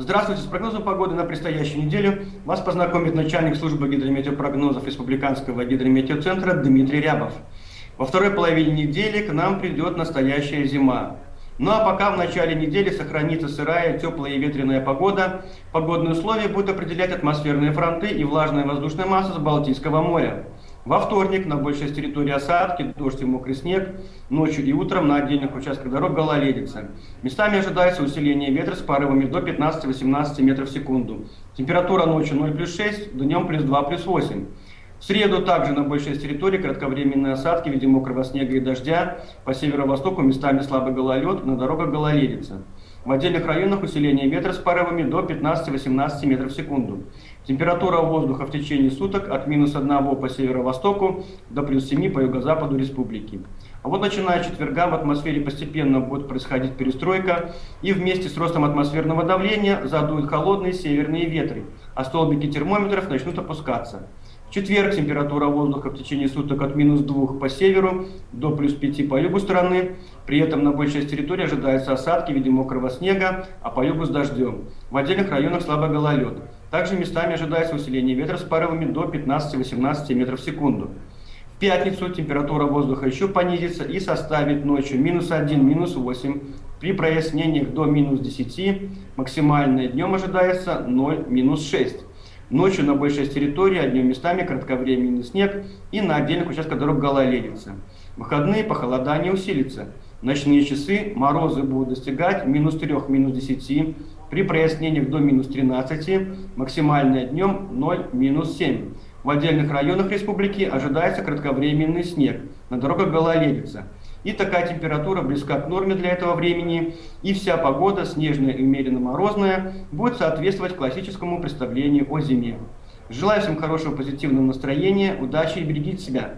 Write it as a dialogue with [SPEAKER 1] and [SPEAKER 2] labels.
[SPEAKER 1] Здравствуйте. С прогнозом погоды на предстоящую неделю вас познакомит начальник службы гидрометеопрогнозов Республиканского гидрометеоцентра Дмитрий Рябов. Во второй половине недели к нам придет настоящая зима. Ну а пока в начале недели сохранится сырая, теплая и ветреная погода, погодные условия будут определять атмосферные фронты и влажная воздушная масса с Балтийского моря. Во вторник на большей территории осадки, дождь и мокрый снег, ночью и утром на отдельных участках дорог гололедица. Местами ожидается усиление ветра с порывами до 15-18 метров в секунду. Температура ночью 0 плюс 6, днем плюс 2 плюс 8. В среду также на большей территории кратковременные осадки в виде мокрого снега и дождя. По северо-востоку местами слабый гололед, на дорогах гололедица. В отдельных районах усиление ветра с порывами до 15-18 метров в секунду. Температура воздуха в течение суток от минус 1 по северо-востоку до плюс 7 по юго-западу республики. А вот начиная с четверга в атмосфере постепенно будет происходить перестройка, и вместе с ростом атмосферного давления задуют холодные северные ветры, а столбики термометров начнут опускаться. Четверг температура воздуха в течение суток от минус 2 по северу до плюс 5 по югу страны. При этом на большей части территории ожидаются осадки в виде мокрого снега, а по югу с дождем. В отдельных районах слабый гололед. Также местами ожидается усиление ветра с порывами до 15-18 метров в секунду. В пятницу температура воздуха еще понизится и составит ночью минус 1, минус 8. При прояснениях до минус 10 максимальное днем ожидается 0, минус 6. Ночью на большей части территории, днем местами кратковременный снег и на отдельных участках дорог гололедица. Выходные похолодание усилится. Ночные часы морозы будут достигать минус 3, минус 10, при прояснениях до минус 13, максимальное днем 0, минус 7. В отдельных районах республики ожидается кратковременный снег, на дорогах гололедица. И такая температура близка к норме для этого времени, и вся погода, снежная и умеренно морозная, будет соответствовать классическому представлению о зиме. Желаю всем хорошего позитивного настроения, удачи и берегите себя.